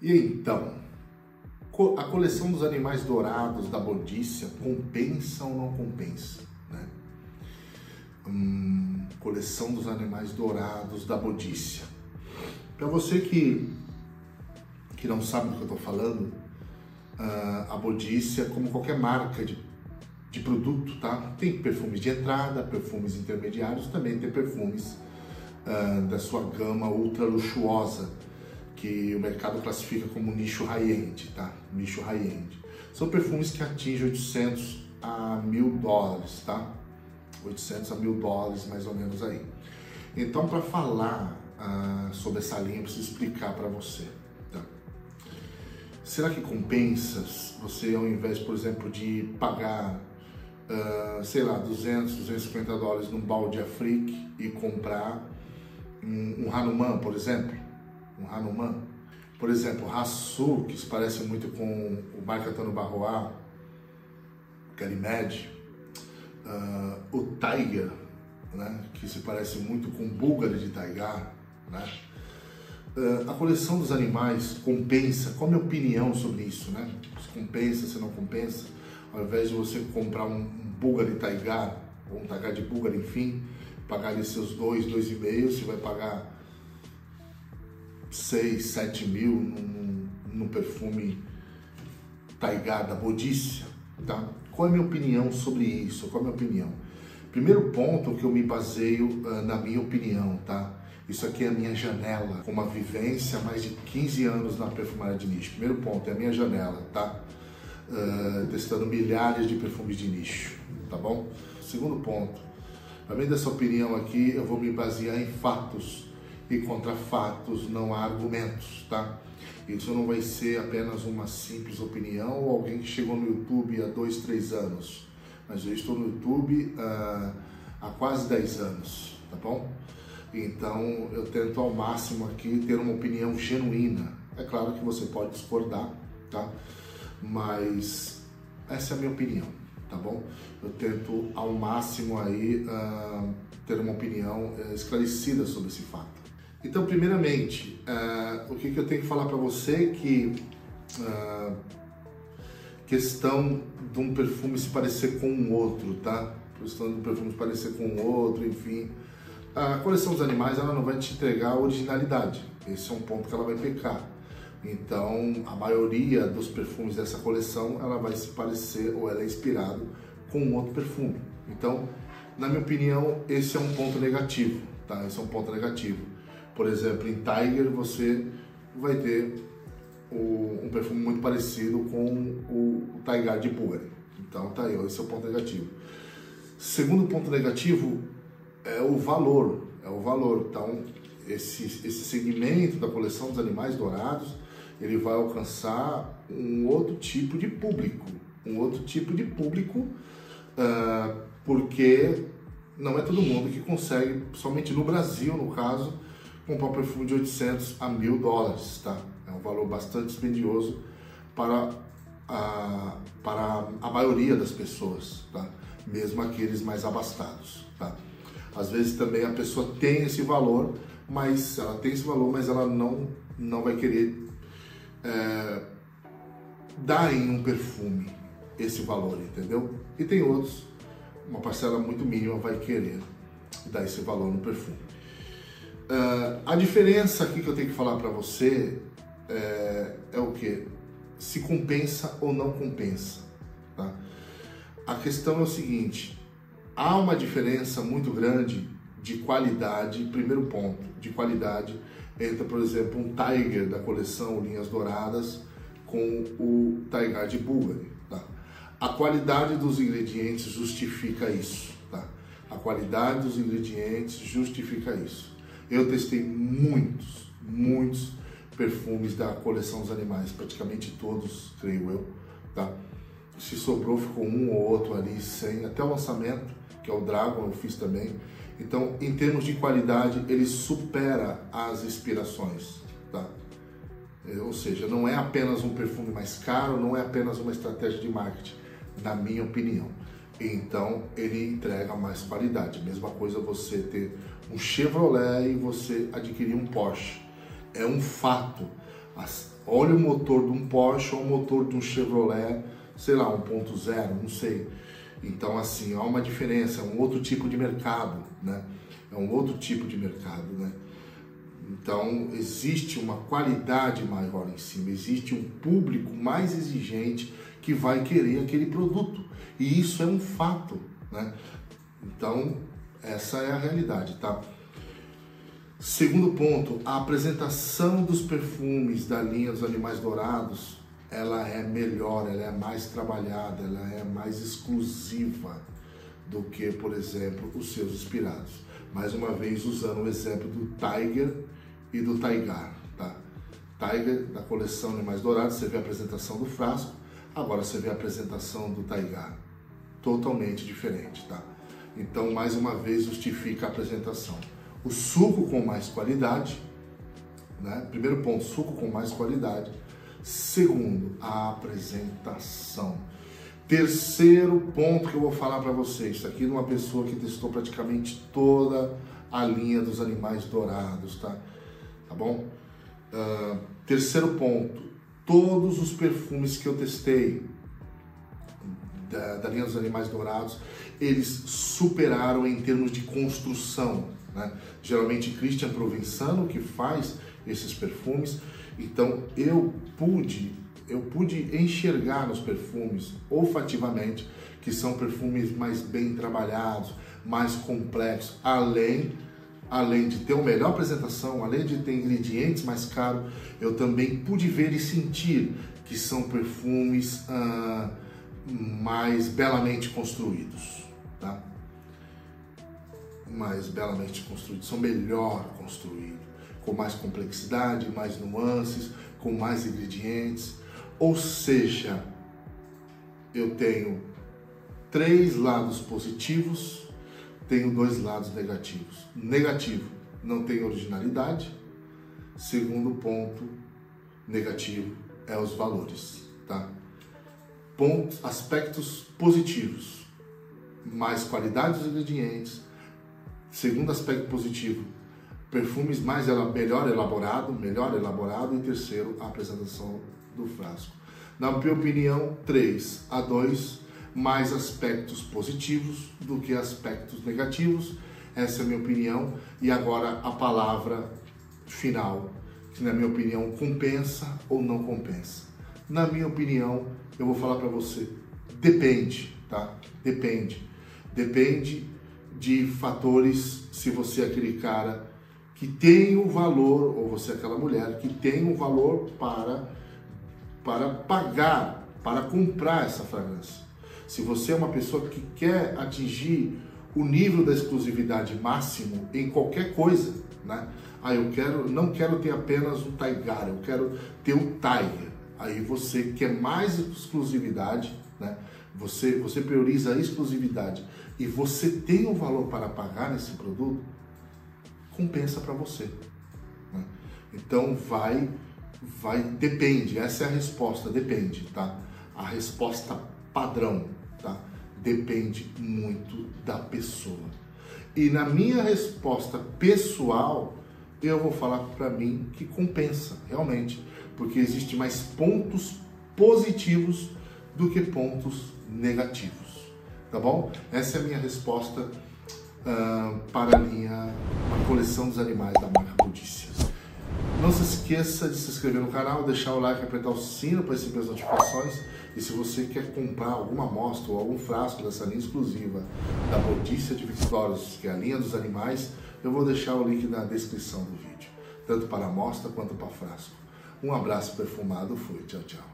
E então, a coleção dos animais dourados da Bodícia compensa ou não compensa? Né? Hum, coleção dos animais dourados da Bodícia. Para você que, que não sabe do que eu estou falando, uh, a Bodícia, como qualquer marca de, de produto, tá? tem perfumes de entrada, perfumes intermediários, também tem perfumes uh, da sua gama ultra luxuosa que o mercado classifica como nicho high-end, tá? Nicho high-end. São perfumes que atingem 800 a 1000 dólares, tá? 800 a 1000 dólares mais ou menos aí. Então, para falar uh, sobre essa linha, eu preciso explicar para você. Tá? Será que compensa você, ao invés, por exemplo, de pagar, uh, sei lá, 200, 250 dólares num balde Afrique e comprar um, um Hanuman, por exemplo? Um Hanuman. Por exemplo, Rassu, que se parece muito com o Marcatano Barroá, Ganymede. Uh, o Tiger, né, que se parece muito com o Búlgaro de Taigar. Né? Uh, a coleção dos animais compensa? Qual a minha opinião sobre isso? Né? Se compensa, se não compensa? Ao invés de você comprar um, um Búlgaro de Taigar, ou um Taigar de Búlgaro, enfim, pagar ali seus dois, dois e meio, você vai pagar 6, 7 mil num, num perfume Taigada Bodícia, tá? Qual é a minha opinião sobre isso? Qual é a minha opinião? Primeiro ponto que eu me baseio uh, na minha opinião, tá? Isso aqui é a minha janela, com uma vivência mais de 15 anos na perfumaria de nicho. Primeiro ponto, é a minha janela, tá? Uh, testando milhares de perfumes de nicho, tá bom? Segundo ponto, além dessa opinião aqui, eu vou me basear em fatos e contra fatos não há argumentos, tá? Isso não vai ser apenas uma simples opinião ou alguém que chegou no YouTube há dois, três anos. Mas eu estou no YouTube uh, há quase 10 anos, tá bom? Então eu tento ao máximo aqui ter uma opinião genuína. É claro que você pode discordar, tá? Mas essa é a minha opinião, tá bom? Eu tento ao máximo aí uh, ter uma opinião uh, esclarecida sobre esse fato. Então, primeiramente, uh, o que, que, eu tenho que falar para você é que uh, questão de um perfume se parecer com um outro, tá? Questão de um perfume se parecer com um outro, enfim. A coleção dos animais ela não vai te entregar a originalidade. Esse é um ponto que ela vai pecar. Então, a maioria dos perfumes dessa coleção ela vai se parecer ou ela é inspirado com um outro perfume. Então, na minha opinião, esse é um ponto negativo, tá? Esse é um ponto negativo. Por exemplo, em Tiger você vai ter o, um perfume muito parecido com o, o Tiger de Bulgari. Então tá aí, esse é o ponto negativo. Segundo ponto negativo é o valor, é o valor. Então esse, esse segmento da coleção dos animais dourados ele vai alcançar um outro tipo de público, um outro tipo de público, uh, porque não é todo mundo que consegue, somente no Brasil, no caso, comprar um perfume de 800 a 1000 dólares, tá? É um valor bastante dispendioso para a, para a maioria das pessoas, tá? Mesmo aqueles mais abastados, tá? Às vezes também a pessoa tem esse valor, mas ela tem esse valor, mas ela não, não vai querer é, dar em um perfume esse valor, entendeu? E tem outros, uma parcela muito mínima vai querer dar esse valor no perfume. Uh, a diferença aqui que eu tenho que falar para você é, é, o que? Se compensa ou não compensa. Tá? A questão é o seguinte: há uma diferença muito grande de qualidade, primeiro ponto, de qualidade, entre, por exemplo, um Tiger da coleção Linhas Douradas com o Tiger de Bulgari. Tá? A qualidade dos ingredientes justifica isso. Tá? A qualidade dos ingredientes justifica isso. Eu testei muitos, muitos perfumes da coleção dos animais, praticamente todos, creio eu, tá? Se sobrou, ficou um ou outro ali sem, até o lançamento, que é o Dragon, eu fiz também. Então, em termos de qualidade, ele supera as inspirações, tá? É, ou seja, não é apenas um perfume mais caro, não é apenas uma estratégia de marketing, na minha opinião. Então, ele entrega mais qualidade. Mesma coisa você ter um Chevrolet e você adquirir um Porsche. É um fato. olha o motor de um Porsche ou o motor de um Chevrolet, sei lá, 1.0, não sei. Então, assim, há uma diferença, é um outro tipo de mercado, né? É um outro tipo de mercado, né? Então, existe uma qualidade maior em cima, existe um público mais exigente que vai querer aquele produto. E isso é um fato, né? Então, essa é a realidade, tá? Segundo ponto, a apresentação dos perfumes da linha dos animais dourados, ela é melhor, ela é mais trabalhada, ela é mais exclusiva do que, por exemplo, os seus inspirados. Mais uma vez usando o exemplo do Tiger e do Taigar, tá? Tiger da coleção Animais Dourados, você vê a apresentação do frasco, agora você vê a apresentação do Taigar, totalmente diferente, tá? Então, mais uma vez, justifica a apresentação. O suco com mais qualidade, né? Primeiro ponto, suco com mais qualidade. Segundo, a apresentação. Terceiro ponto que eu vou falar para vocês, aqui de uma pessoa que testou praticamente toda a linha dos animais dourados, tá? Tá bom? Uh, terceiro ponto, todos os perfumes que eu testei, da, da linha dos animais dourados, eles superaram em termos de construção. Né? Geralmente Christian Provenzano que faz esses perfumes. Então eu pude, eu pude enxergar nos perfumes olfativamente que são perfumes mais bem trabalhados, mais complexos, além além de ter uma melhor apresentação, além de ter ingredientes mais caros, eu também pude ver e sentir que são perfumes ah, mais belamente construídos, tá? Mais belamente construídos, são melhor construídos, com mais complexidade, mais nuances, com mais ingredientes. Ou seja, eu tenho três lados positivos, tenho dois lados negativos. Negativo, não tem originalidade. Segundo ponto negativo é os valores, tá? Pontos, aspectos positivos, mais qualidade dos ingredientes. Segundo aspecto positivo, perfumes mais melhor elaborado, melhor elaborado e terceiro, a apresentação do frasco. Na minha opinião, 3 a 2, mais aspectos positivos do que aspectos negativos. Essa é a minha opinião. E agora a palavra final, que na minha opinião compensa ou não compensa. Na minha opinião, eu vou falar para você, depende, tá? Depende. Depende de fatores se você é aquele cara que tem o valor, ou você é aquela mulher que tem o valor para, para pagar, para comprar essa fragrância. Se você é uma pessoa que quer atingir o nível da exclusividade máximo em qualquer coisa, né? Ah, eu quero, não quero ter apenas o Taigar, eu quero ter o Tiger. Aí você quer mais exclusividade, né? Você, você prioriza a exclusividade e você tem o valor para pagar nesse produto, compensa para você. Né? Então vai, vai, depende. Essa é a resposta, depende, tá? A resposta padrão, tá? Depende muito da pessoa. E na minha resposta pessoal, eu vou falar para mim que compensa, realmente porque existe mais pontos positivos do que pontos negativos, tá bom? Essa é a minha resposta uh, para a linha, a coleção dos animais da marca Budícias. Não se esqueça de se inscrever no canal, deixar o like, apertar o sino para receber as notificações. E se você quer comprar alguma amostra ou algum frasco dessa linha exclusiva da Bodícia de Victorious, que é a linha dos animais, eu vou deixar o link na descrição do vídeo, tanto para amostra quanto para frasco. Um abraço perfumado, fui, tchau, tchau.